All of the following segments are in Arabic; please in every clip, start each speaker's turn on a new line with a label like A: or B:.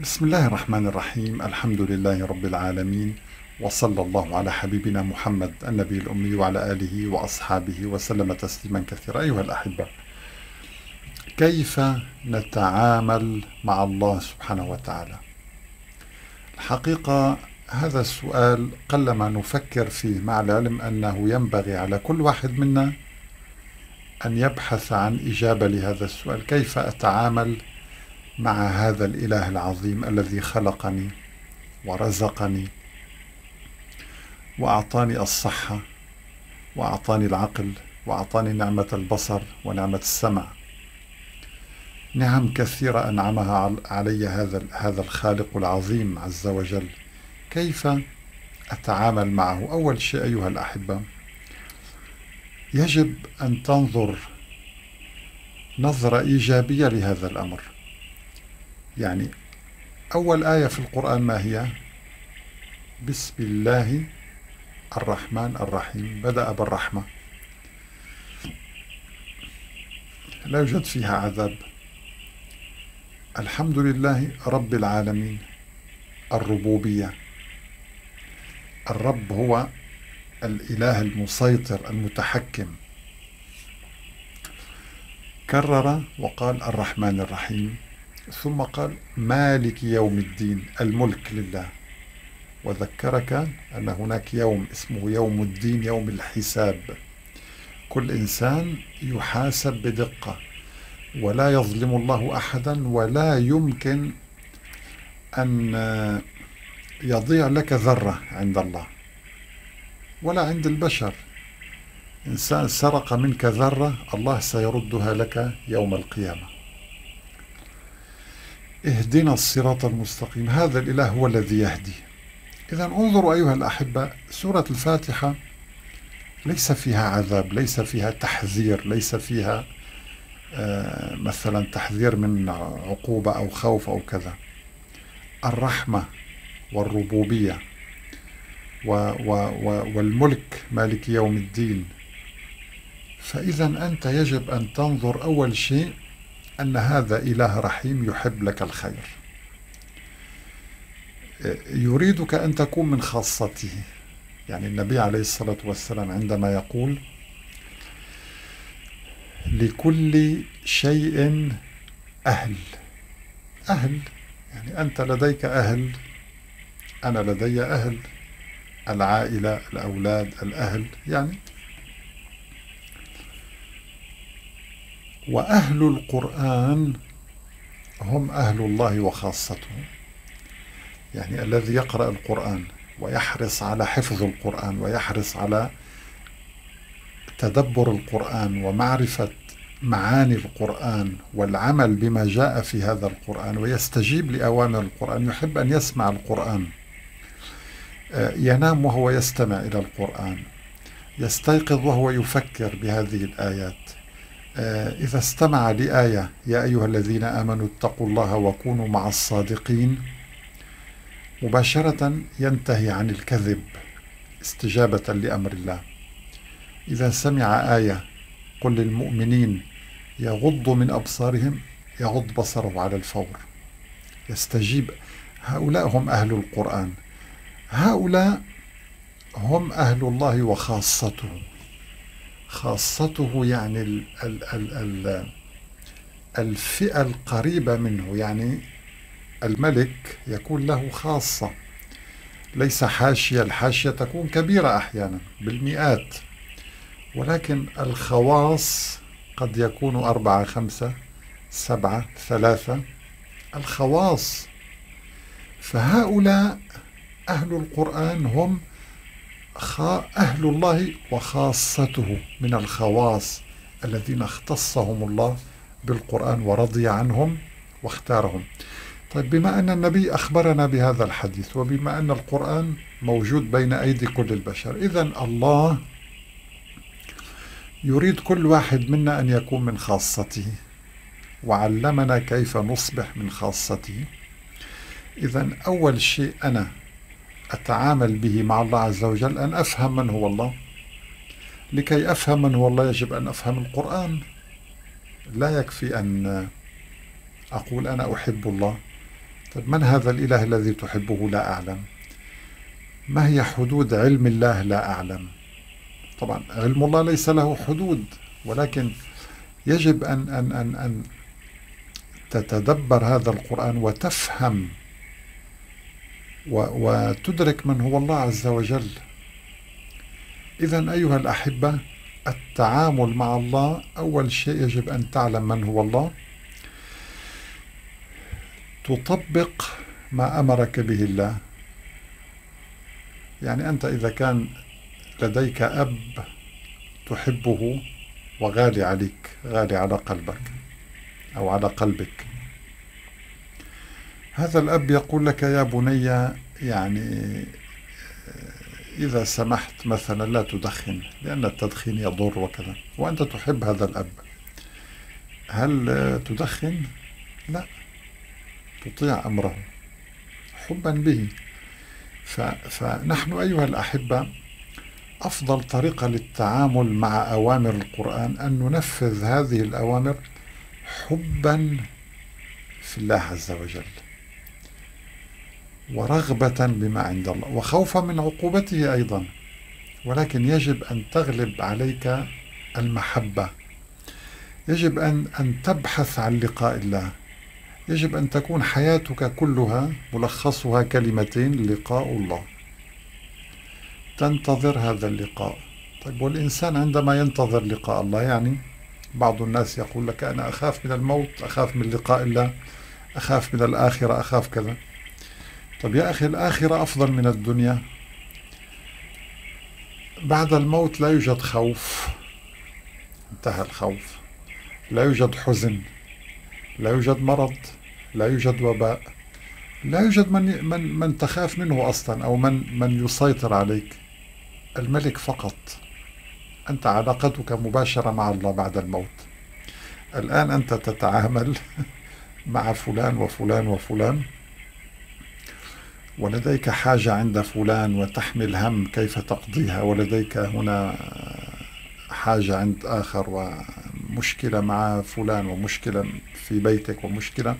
A: بسم الله الرحمن الرحيم الحمد لله رب العالمين وصلى الله على حبيبنا محمد النبي الأمي وعلى آله وأصحابه وسلم تسليما كثيرا أيها الأحبة كيف نتعامل مع الله سبحانه وتعالى الحقيقة هذا السؤال قلما نفكر فيه مع العلم أنه ينبغي على كل واحد منا أن يبحث عن إجابة لهذا السؤال كيف أتعامل مع هذا الإله العظيم الذي خلقني ورزقني وأعطاني الصحة وأعطاني العقل وأعطاني نعمة البصر ونعمة السمع. نعم كثيرة أنعمها علي هذا هذا الخالق العظيم عز وجل. كيف أتعامل معه؟ أول شيء أيها الأحبة يجب أن تنظر نظرة إيجابية لهذا الأمر. يعني أول آية في القرآن ما هي؟ بسم الله الرحمن الرحيم. بدأ بالرحمة. لا يوجد فيها عذاب. الحمد لله رب العالمين. الربوبية. الرب هو الإله المسيطر المتحكم. كرر وقال الرحمن الرحيم. ثم قال مالك يوم الدين؟ الملك لله. وذكرك أن هناك يوم اسمه يوم الدين يوم الحساب. كل إنسان يحاسب بدقة ولا يظلم الله أحدا ولا يمكن أن يضيع لك ذرة عند الله ولا عند البشر. إنسان سرق منك ذرة الله سيردها لك يوم القيامة. اهدنا الصراط المستقيم هذا الإله هو الذي يهدي. إذا انظروا أيها الأحبة سورة الفاتحة ليس فيها عذاب ليس فيها تحذير ليس فيها آه مثلا تحذير من عقوبة أو خوف أو كذا. الرحمة والربوبية و والملك مالك يوم الدين. فإذا أنت يجب أن تنظر أول شيء أن هذا إله رحيم يحب لك الخير. يريدك أن تكون من خاصته. يعني النبي عليه الصلاة والسلام عندما يقول لكل شيء أهل. أهل يعني أنت لديك أهل أنا لدي أهل العائلة الأولاد الأهل يعني وأهل القرآن هم أهل الله وخاصته. يعني الذي يقرأ القرآن ويحرص على حفظ القرآن ويحرص على تدبر القرآن ومعرفة معاني القرآن والعمل بما جاء في هذا القرآن ويستجيب لأوامر القرآن يحب أن يسمع القرآن ينام وهو يستمع إلى القرآن يستيقظ وهو يفكر بهذه الآيات. إذا استمع لآية يا أيها الذين آمنوا اتقوا الله وكونوا مع الصادقين. مباشرة ينتهي عن الكذب استجابة لأمر الله. إذا سمع آية قل للمؤمنين يغضوا من أبصارهم يغض بصره على الفور. يستجيب. هؤلاء هم أهل القرآن. هؤلاء هم أهل الله وخاصته. خاصته يعني ال ال ال ال الفئة القريبة منه يعني الملك يكون له خاصة. ليس حاشية الحاشية تكون كبيرة أحيانا بالمئات ولكن الخواص قد يكون أربعة خمسة سبعة ثلاثة الخواص. فهؤلاء أهل القرآن هم أهل الله وخاصته من الخواص الذين اختصهم الله بالقرآن ورضي عنهم واختارهم. طيب بما أن النبي أخبرنا بهذا الحديث وبما أن القرآن موجود بين أيدي كل البشر إذا الله يريد كل واحد منا أن يكون من خاصته وعلمنا كيف نصبح من خاصته. إذا أول شيء أنا أتعامل به مع الله عز وجل أن أفهم من هو الله. لكي أفهم من هو الله يجب أن أفهم القرآن. لا يكفي أن أقول أنا أحب الله. طيب من هذا الإله الذي تحبه؟ لا أعلم. ما هي حدود علم الله؟ لا أعلم. طبعا علم الله ليس له حدود ولكن يجب أن أن أن أن تتدبر هذا القرآن وتفهم وتدرك من هو الله عز وجل. إذا أيها الأحبة التعامل مع الله أول شيء يجب أن تعلم من هو الله. تطبق ما أمرك به الله. يعني أنت إذا كان لديك أب تحبه وغالي عليك غالي على قلبك أو على قلبك. هذا الأب يقول لك يا بني يعني إذا سمحت مثلا لا تدخن لأن التدخين يضر وكذا وأنت تحب هذا الأب. هل تدخن؟ لا تطيع أمره حبا به. فنحن أيها الأحبة أفضل طريقة للتعامل مع أوامر القرآن أن ننفذ هذه الأوامر حبا في الله عز وجل. ورغبة بما عند الله وخوفا من عقوبته أيضا. ولكن يجب أن تغلب عليك المحبة. يجب أن أن تبحث عن لقاء الله. يجب أن تكون حياتك كلها ملخصها كلمتين لقاء الله. تنتظر هذا اللقاء. طيب والإنسان عندما ينتظر لقاء الله يعني بعض الناس يقول لك أنا أخاف من الموت أخاف من لقاء الله أخاف من الآخرة أخاف كذا. طيب يا أخي الآخرة أفضل من الدنيا. بعد الموت لا يوجد خوف. انتهى الخوف. لا يوجد حزن. لا يوجد مرض. لا يوجد وباء. لا يوجد من من من تخاف منه أصلا أو من من يسيطر عليك. الملك فقط. أنت علاقتك مباشرة مع الله بعد الموت. الآن أنت تتعامل مع فلان وفلان وفلان. ولديك حاجة عند فلان وتحمل هم كيف تقضيها؟ ولديك هنا حاجة عند آخر ومشكلة مع فلان ومشكلة في بيتك ومشكلة.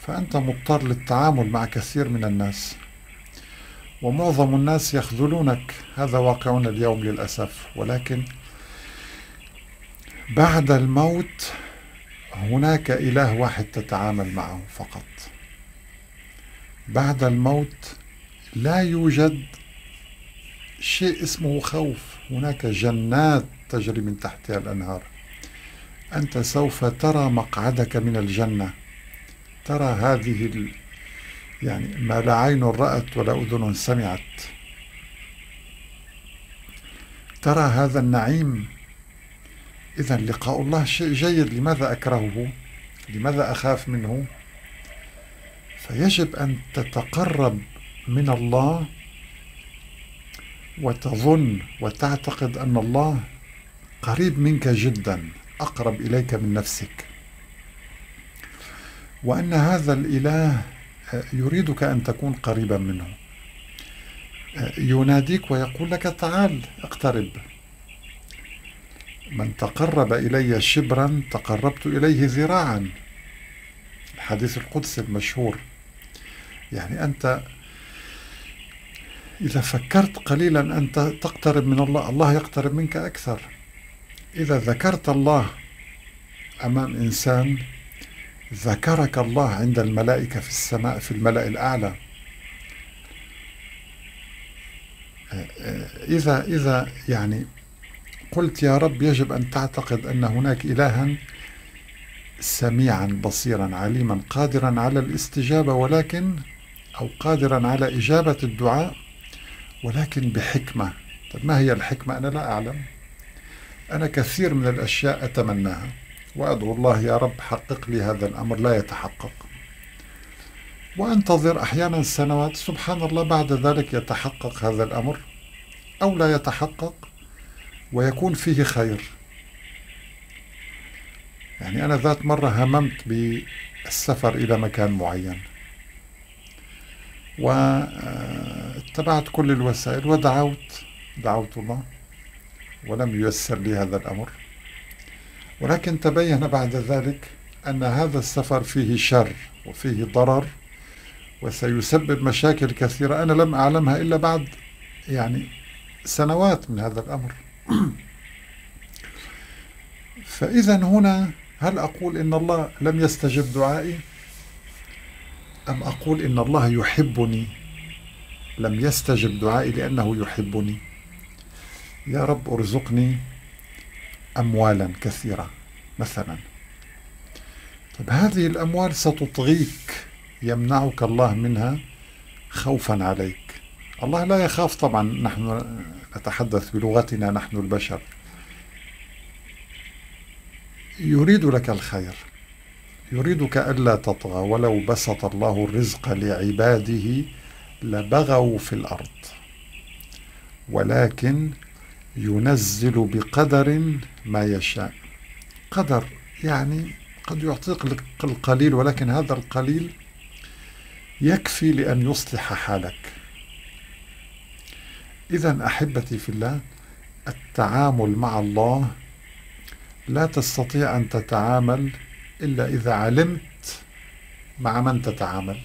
A: فأنت مضطر للتعامل مع كثير من الناس. ومعظم الناس يخذلونك. هذا واقعنا اليوم للأسف. ولكن بعد الموت هناك إله واحد تتعامل معه فقط. بعد الموت لا يوجد شيء اسمه خوف. هناك جنات تجري من تحتها الأنهار. أنت سوف ترى مقعدك من الجنة. ترى هذه ال... يعني ما لا عين رأت ولا أذن سمعت. ترى هذا النعيم. إذا لقاء الله شيء جيد. لماذا أكرهه؟ لماذا أخاف منه؟ فيجب أن تتقرب من الله وتظن وتعتقد أن الله قريب منك جدا أقرب إليك من نفسك. وأن هذا الإله يريدك أن تكون قريبا منه. يناديك ويقول لك تعال اقترب. من تقرب إلي شبرا تقربت إليه ذراعا. الحديث القدسي المشهور يعني أنت إذا فكرت قليلا أنت تقترب من الله الله يقترب منك أكثر. إذا ذكرت الله أمام إنسان ذكرك الله عند الملائكة في السماء في الملأ الأعلى. إذا إذا يعني قلت يا رب يجب أن تعتقد أن هناك إلها سميعا بصيرا عليما قادرا على الاستجابة ولكن أو قادرا على إجابة الدعاء ولكن بحكمة. طيب ما هي الحكمة؟ أنا لا أعلم. أنا كثير من الأشياء أتمناها وأدعو الله يا رب حقق لي هذا الأمر لا يتحقق. وأنتظر أحيانا سنوات. سبحان الله بعد ذلك يتحقق هذا الأمر أو لا يتحقق ويكون فيه خير. يعني أنا ذات مرة هممت بالسفر إلى مكان معين. واتبعت كل الوسائل ودعوت دعوت الله ولم ييسر لي هذا الأمر. ولكن تبين بعد ذلك أن هذا السفر فيه شر وفيه ضرر وسيسبب مشاكل كثيرة أنا لم أعلمها إلا بعد يعني سنوات من هذا الأمر. فإذا هنا هل أقول إن الله لم يستجب دعائي؟ أم أقول إن الله يحبني؟ لم يستجب دعائي لأنه يحبني. يا رب ارزقني أموالا كثيرة مثلا. طيب هذه الأموال ستطغيك يمنعك الله منها خوفا عليك. الله لا يخاف طبعا نحن نتحدث بلغتنا نحن البشر. يريد لك الخير. يريدك ألا تطغى ولو بسط الله الرزق لعباده لبغوا في الأرض. ولكن ينزل بقدر ما يشاء. قدر يعني قد يعطيك القليل ولكن هذا القليل يكفي لأن يصلح حالك. إذا أحبتي في الله التعامل مع الله لا تستطيع أن تتعامل إلا إذا علمت مع من تتعامل.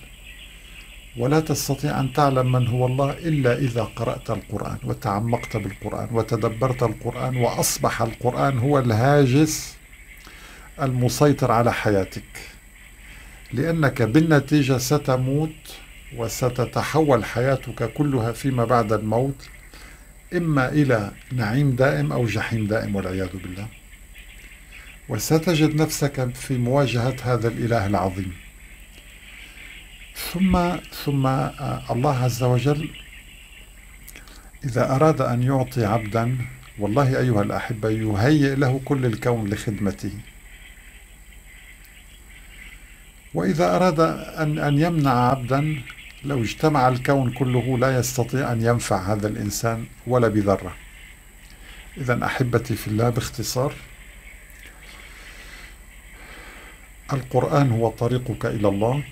A: ولا تستطيع أن تعلم من هو الله إلا إذا قرأت القرآن وتعمقت بالقرآن وتدبرت القرآن وأصبح القرآن هو الهاجس المسيطر على حياتك. لأنك بالنتيجة ستموت وستتحول حياتك كلها فيما بعد الموت إما إلى نعيم دائم أو جحيم دائم والعياذ بالله. وستجد نفسك في مواجهة هذا الإله العظيم. ثم ثم آه، الله عز وجل إذا أراد أن يعطي عبدا والله أيها الأحبة يهيئ له كل الكون لخدمته. وإذا أراد أن أن يمنع عبدا لو اجتمع الكون كله لا يستطيع أن ينفع هذا الإنسان ولا بذرة. إذا أحبتي في الله باختصار القرآن هو طريقك إلى الله.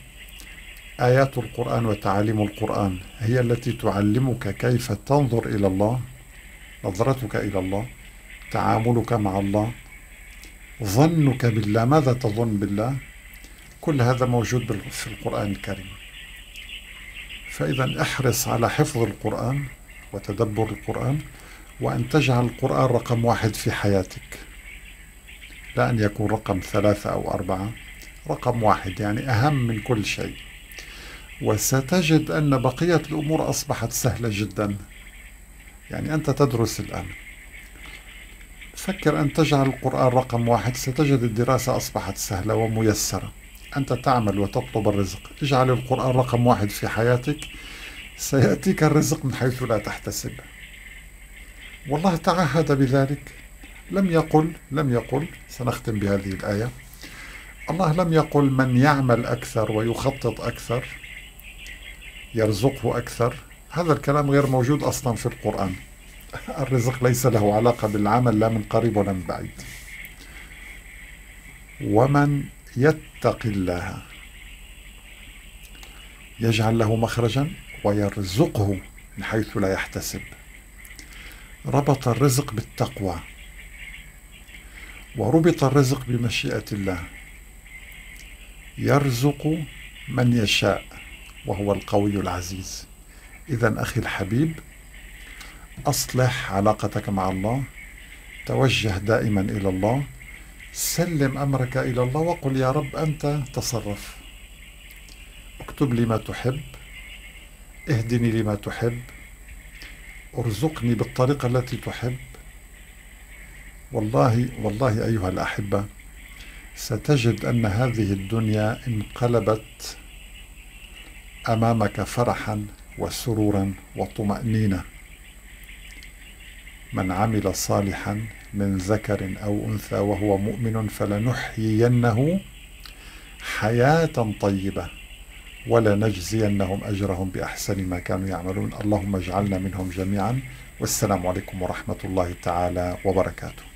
A: آيات القرآن وتعاليم القرآن هي التي تعلمك كيف تنظر إلى الله نظرتك إلى الله تعاملك مع الله ظنك بالله. ماذا تظن بالله؟ كل هذا موجود في القرآن الكريم. فإذا احرص على حفظ القرآن وتدبر القرآن وأن تجعل القرآن رقم واحد في حياتك. لا أن يكون رقم ثلاثة أو أربعة رقم واحد يعني أهم من كل شيء. وستجد أن بقية الأمور أصبحت سهلة جدا. يعني أنت تدرس الآن. فكر أن تجعل القرآن رقم واحد ستجد الدراسة أصبحت سهلة وميسرة. أنت تعمل وتطلب الرزق. اجعل القرآن رقم واحد في حياتك. سيأتيك الرزق من حيث لا تحتسب. والله تعهد بذلك. لم يقل لم يقل سنختم بهذه الآية. الله لم يقل من يعمل أكثر ويخطط أكثر يرزقه أكثر. هذا الكلام غير موجود أصلا في القرآن. الرزق ليس له علاقة بالعمل لا من قريب ولا من بعيد. ومن يتق الله يجعل له مخرجا ويرزقه من حيث لا يحتسب. ربط الرزق بالتقوى. وربط الرزق بمشيئة الله. يرزق من يشاء وهو القوي العزيز. إذا أخي الحبيب أصلح علاقتك مع الله. توجه دائما إلى الله. سلم أمرك إلى الله وقل يا رب أنت تصرف. اكتب لي ما تحب. اهدني لما تحب. ارزقني بالطريقة التي تحب. والله والله أيها الأحبة ستجد أن هذه الدنيا انقلبت أمامك فرحا وسرورا وطمأنينة. من عمل صالحا من ذكر أو أنثى وهو مؤمن فلنحيينه حياة طيبة ولنجزينهم أجرهم بأحسن ما كانوا يعملون. اللهم اجعلنا منهم جميعا. والسلام عليكم ورحمة الله تعالى وبركاته.